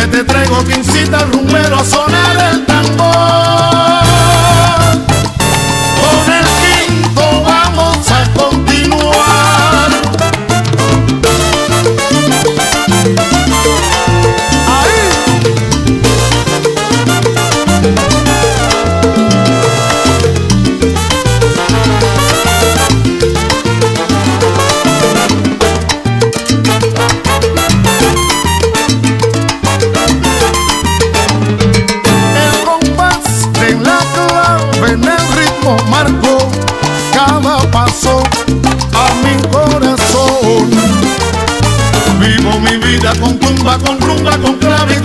que te traigo que incita al rumero a sonar. en el ritmo marco cada paso a mi corazón. Vivo mi vida con tumba, con rumba, con clave,